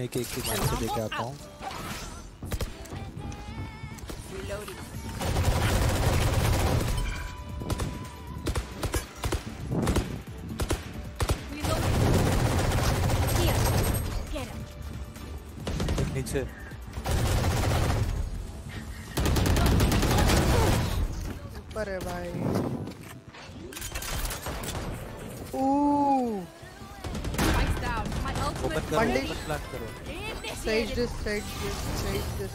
एक एक की मार से लेके आता हूँ। नीचे। ऊपर है भाई। Ooh, ओपन करो प्लान करो। Sage this, sage this, sage this.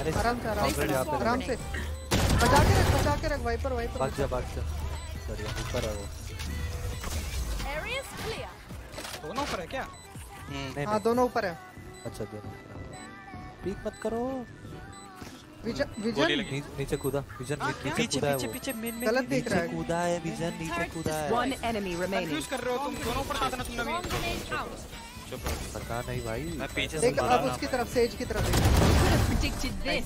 अरे आराम से आराम से आराम से। बचा के रख बचा के रख वाइपर वाइपर भाग जा भाग जा। बढ़िया ऊपर है वो दोनों पर है क्या? नहीं हाँ दोनों ऊपर है। अच्छा दोनों पीक मत करो। विजन नीचे कूदा। विजन नीचे पीछे कूदा है पीछे मेन में गलत देख रहा नीचे है। कूदा है विजन नीचे कूदा है। enemy remaining. कंफ्यूज कर रहे हो तुम दोनों ना तुमने भी। चुप रहो। पता नहीं भाई मैं पीछे से मारा अब उसकी तरफ़ सेज की तरफ़ देख this.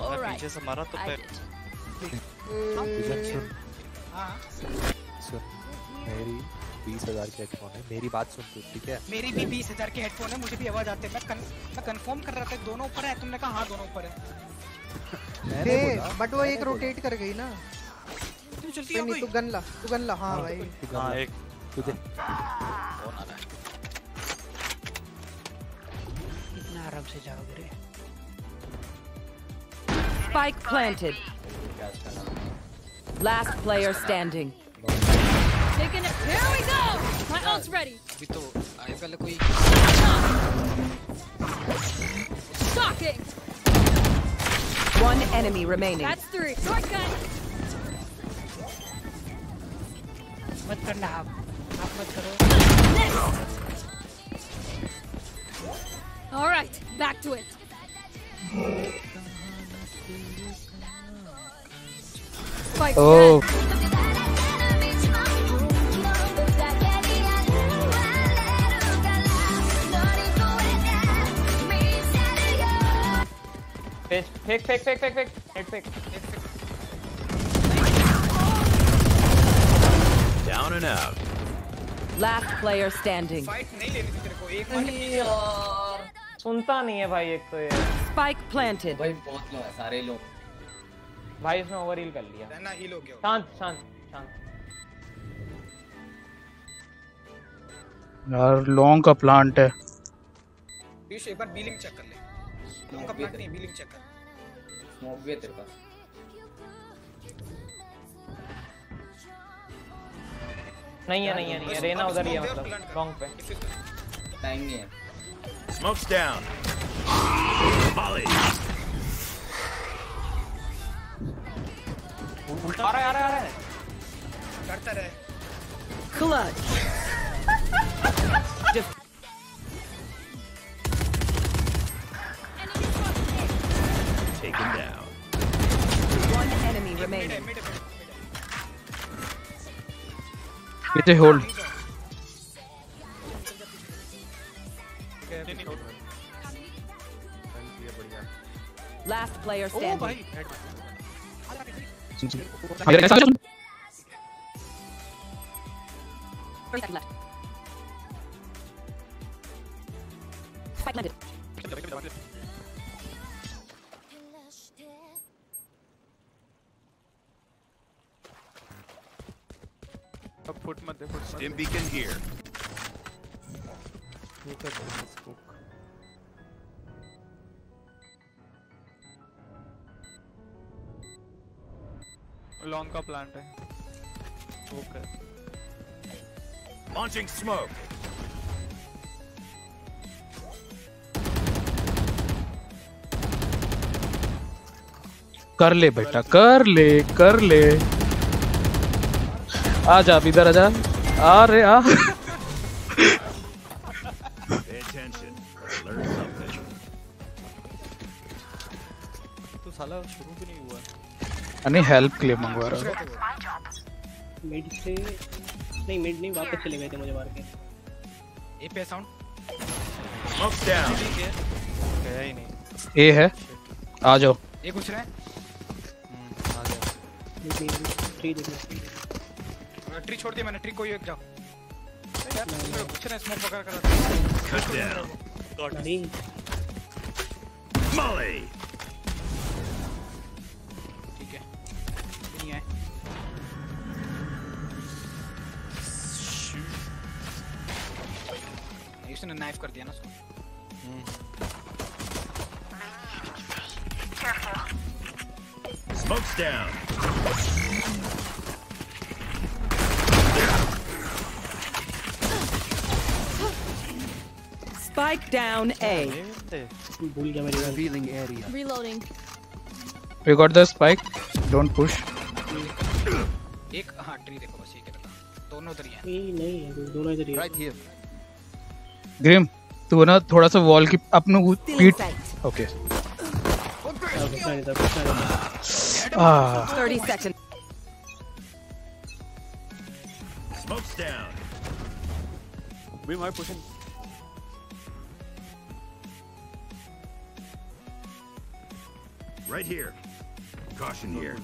मैं पीछे से मारा तो. विजन सुन। हाँ। सुन मेरी बीस हज़ार की हेडफोन है। मेरी बात सुन तू ठीक है? मेरी भी बीस हज़ार के हेडफोन है मुझे भी आवाज़ आते हैं। मैं कन, मैं कंफर्म कर रहा था दोनों ऊपर है। तुमने कहा हाँ दोनों ऊपर है। मैंने बोला बट वो एक रोटेट कर गई ना तू चलती हो नहीं तू गन ला तू गन ला हाँ भाई हाँ कर ले। एक तुझे फ़ोन आ रहा है इतना आराम से जाओगे रे Spike planted. Last player standing. Taking it. Here we go. My ult's ready. अभी तो आए पहले कोई Shocking. One enemy remaining. That's three. Short gun. मत करना आप आप मत करो All right. Back to it. Spike Oh. dead. Fake fake fake fake fake fake fake Down and out. Last player standing. फाइट नहीं लेनी थी तेरे को एक मार सुनता नहीं है भाई एक तो ये। Spike planted. भाई बहुत लोग हैं सारे लोग भाई इसने ओवर हील कर लिया। रहना हील हो गया। शांत शांत शांत। यार लॉन्ग का प्लांट है। पीयूष एक बार बीलिंग चेक कर ले। लॉन्ग का प्लांट नहीं बीलिंग चेक कर। स्मोक भी है तेरे पास नहीं है नहीं है। नहीं है रेना उधर ही है मतलब लॉन्ग पे। टाइम नहीं है। Smoke's down. Molly. आ रहा है आ रहा है आ रहा है। करता रहे। Clutch. पीछे होल्ड Last player ओ standing. भाई अब फुट मत दे फुट मत Stim beacon here. ये कर है स्मोक लॉन्ग का प्लांट है। Okay Launching smoke. कर ले बेटा कर ले कर ले। आ जा इधर आ जा। आ रे आ. तो साला शुरू भी नहीं हुआ नहीं हेल्प के लिए मंगवा रहा हूँ मिड से नहीं मिड नहीं वापस चले गए थे मुझे मार के। ए पे साउंड Smoke's down. गया ही। नहीं। ए है। आ जाओ। ये कुछ रहा? है हम्म, आ गया ट्री छोड़ दिया मैंने ट्री कोई एक जाओ। कुछ नहीं स्मोक वगैरह कर रहा था। Cut down. अरे Molly. ठीक है। नहीं है इसने नाइफ कर दिया ना उसको Smoke's down. Spike down A. भूल गया मेरी Revealing area. Reloading. We got the spike. Don't push. एक हाँ ट्री देखो बस ये क्या था दोनों उधर ही हैं नहीं नहीं है, दोनों इधर ही है। Right here. ग्रिम तू ना थोड़ा सा वॉल की अपने पीठ ओके हाँ, घुसना नहीं था, घुसना नहीं था। आ 30 seconds. Smoke's down. We might push in. Right here. Caution here.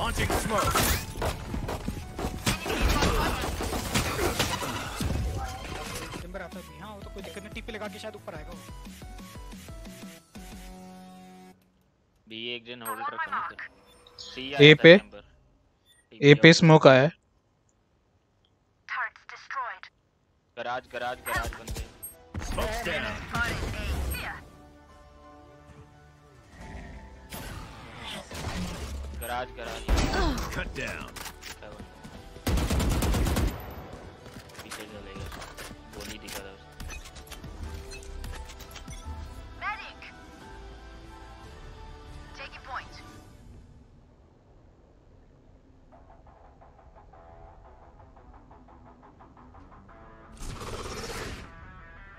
Launching smoke. Timber आता है हाँ वो तो कोई दिक्कत नहीं टीपी लगा के शायद ऊपर आएगा वो। बी एक जन होल्ड रखो फिर। ए पे? ए पे स्मोक आया है। गराज गराज गराज बंदे down. Garage garage Cut down. पीछे चलेगा वो नहीं दिखा था उसको।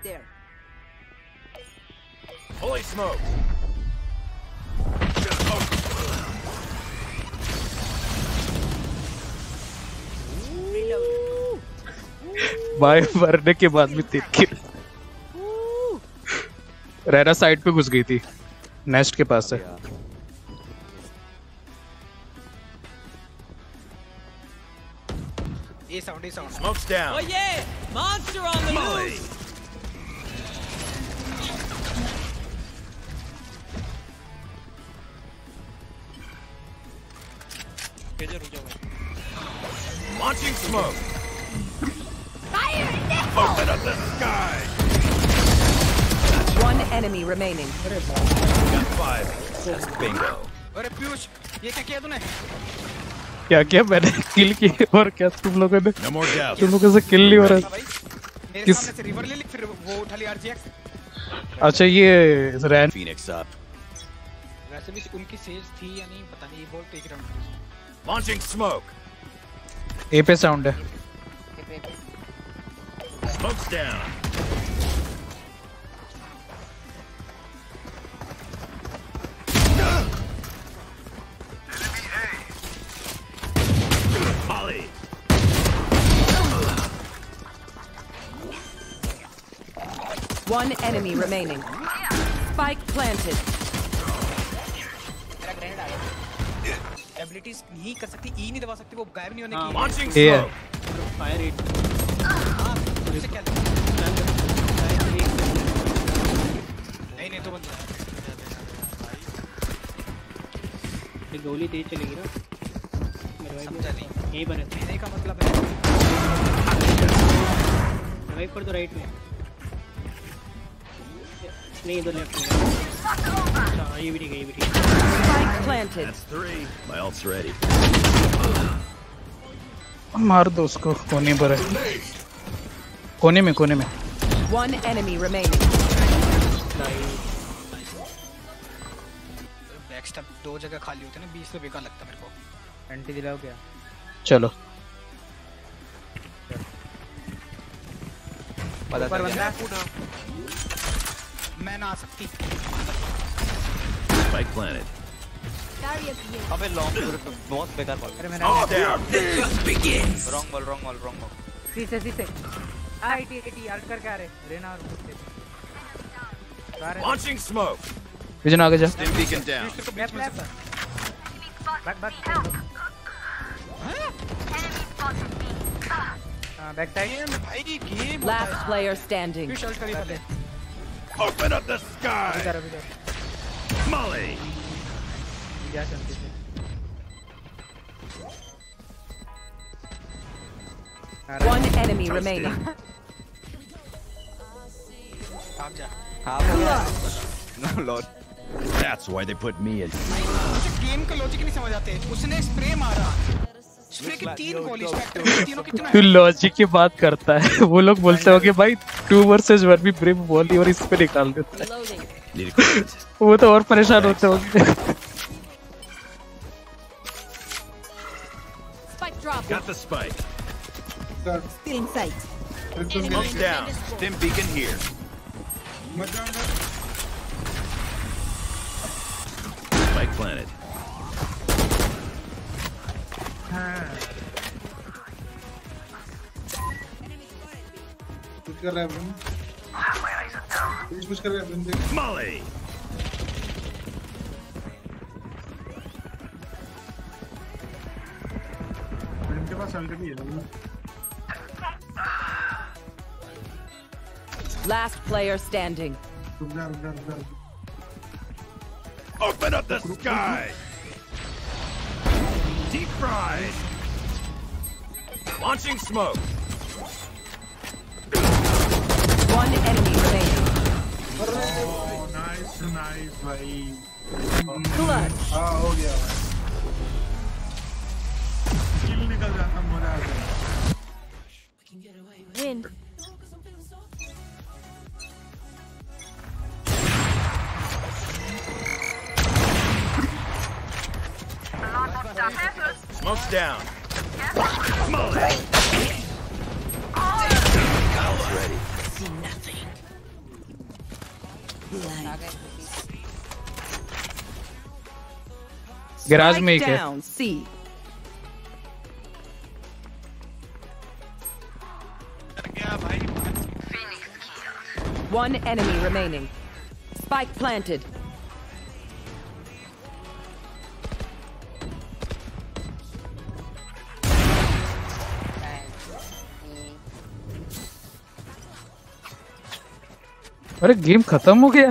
There. Holy smoke. बाय मरने के बाद भी तीन किल रहना साइड पे घुस गई थी। नेस्ट के पास है ये साउंड ये साउंड the Molly. केजे रुक जाओ भाई Launching smoke. Up the sky. One enemy remaining. Got five. That's bingo. अरे पीयूष ये क्या किया तूने क्या क्या मैंने किल की और क्या तुम लोगों ने No तुम लोगों से किल हो भाई मेरे किस- सामने से रिवर ले ली फिर वो उठा लिया आरजीएक्स अच्छा ये रैन Phoenix up. वैसे भी उनकी सेज थी या नहीं पता नहीं ये बोल एक राउंड Launching smoke. ए पे साउंड है Smoke's down. Molly. One enemy remaining. Spike planted. मेरा ग्रेनेड आ गया एबिलिटीज नहीं कर सकती ई नहीं दबा सकती वो गायब नहीं होने की Launching Yeah. smoke. फायर गोली तेज चलेगी ना? मेरे यहीं पर है। कहने का मतलब है राइट पर तो राइट में नहीं इधर लेफ़्ट में अच्छा ये भी ठीक है ये भी ठीक है। Spike planted. That's three. My ult's ready. मार दो उसको कोने पर है। कोने में कोने में। One enemy remaining. Back step दो जगह खाली होते हैं ना बीस से बेकार लगता मेरे को। एंटी दिलाओ क्या? चलो। पता ऊपर चल गया। मैं ना आ सकती. अबे लॉन्ग बहुत बेकार बॉल अरे. Wrong ball wrong ball wrong ball सीसे सीसे। आईटी आईटी आर्ट करके आ रहे रेना और मुझसे। आ रहे Launching smoke. विजन आगे जा Stim beacon down. इसको बीच में से बैक बैक हाँ बैक साइड भाई गेम Last player standing. फिर शॉट करी पहले Open up the अभी sky! कर अभी कर Molly! क्या चलती थी One enemy remaining. काम जा That's why they put me in. मुझे गेम का लॉजिक नहीं समझ आते उसने स्प्रे मारा स्प्रे के तीन गोली स्पेक्टर तीनों कितना तू लॉजिक की बात करता है वो लोग बोलते होंगे भाई टू वर्सेस वन भी ब्रिम वॉली और इस पे निकाल देता है. वो तो और परेशान होते होंगे. Got the spike. Stealing sight. Smoke's down. Dim beacon here. Spike planted. कुछ कर रहा है ब्रिम कुछ कुछ कर रहा है ब्रिम देख Molly! ब्रिम के पास अल्ट भी है Last player standing. रुक जा रुक जा रुक जा Open up the sky! Deep fried! Launching smoke! One enemy remaining. Nice nice भाई Clutch. हाँ हो गया किल निकल जाता मजा आ गया Win. Smoke's down. Molly! Owl's ready. Garage में Spike एक है down. C. गया भाई One enemy remaining. Spike planted. अरे गेम खत्म हो गया।